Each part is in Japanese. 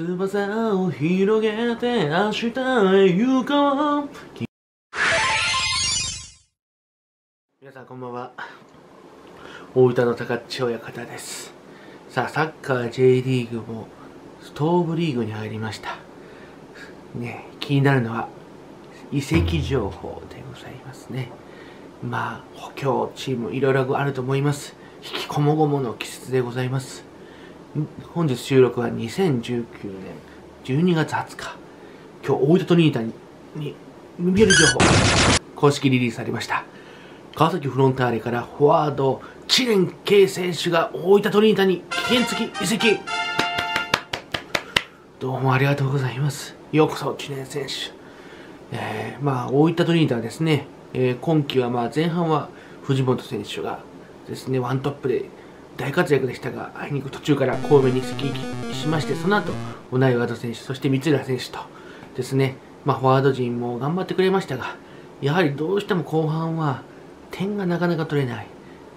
翼を広げて明日へ行こう。皆さんこんばんは。大分の高千親方です。さあサッカー J リーグもストーブリーグに入りました。ね気になるのは移籍情報でございますね。まあ補強チームいろいろあると思います。引きこもごもの季節でございます。本日収録は2019年12月20日。今日大分トリニータにに見える情報。公式リリースされました。川崎フロンターレからフォワード知念圭選手が大分トリニータに期限付き移籍。どうもありがとうございます。ようこそ知念選手。えー、まあ大分トリニータはですね、えー、今季はまあ前半は藤本選手がですねワントップで大活躍でしたが、あいにく途中から神戸に移籍しまして、その後、小内和田選手、そして三浦選手とですね、まあ、フォワード陣も頑張ってくれましたが、やはりどうしても後半は点がなかなか取れない。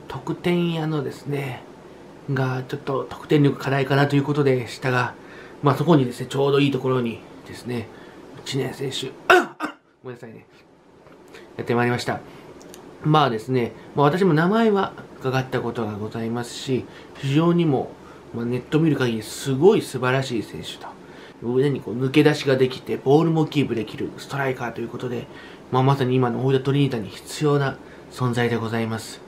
得点屋のですね、がちょっと得点力課題かなということでしたが、まあそこにですね、ちょうどいいところにですね、知念選手、ごめんなさいね、やってまいりました。まあですね、まあ、私も名前は伺ったことがございますし、非常にも、まあ、ネット見る限りすごい素晴らしい選手と、腕にこう抜け出しができて、ボールもキープできるストライカーということで、まあ、まさに今の大分トリニータに必要な存在でございます。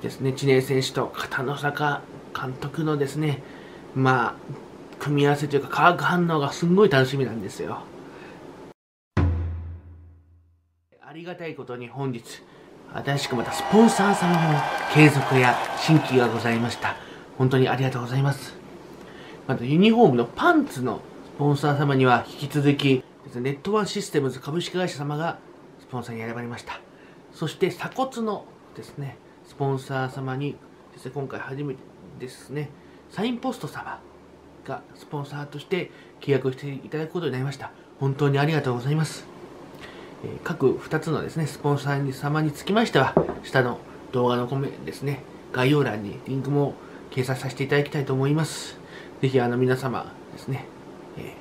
ですね、知念選手と片野坂監督のですね、まあ、組み合わせというか化学反応がすんごい楽しみなんですよ。ありがたいことに本日、新しくまたスポンサー様の継続や新規がございました。本当にありがとうございます。またユニフォームのパンツのスポンサー様には引き続き、ネットワンシステムズ株式会社様がスポンサーに選ばれました。そして鎖骨のですね、スポンサー様にですね、今回初めてですね、サインポスト様がスポンサーとして契約していただくことになりました。本当にありがとうございます。各2つのですね、スポンサー様につきましては、下の動画のコメントですね、概要欄にリンクも掲載させていただきたいと思います。ぜひあの皆様ですね、え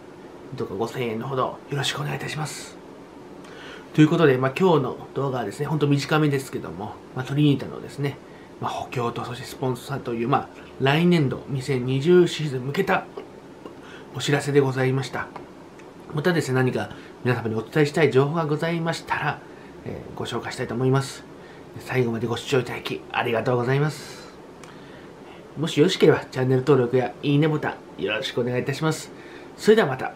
ー、どうか5000円のほどよろしくお願いいたします。ということで、まあ、今日の動画はですね、ほんと短めですけども、まあ、トリニータのですね、まあ、補強とそしてスポンサーという、まあ、来年度2020シーズン向けたお知らせでございました。またですね、何か皆様にお伝えしたい情報がございましたら、えー、ご紹介したいと思います。最後までご視聴いただきありがとうございます。もしよろしければチャンネル登録やいいねボタンよろしくお願いいたします。それではまた。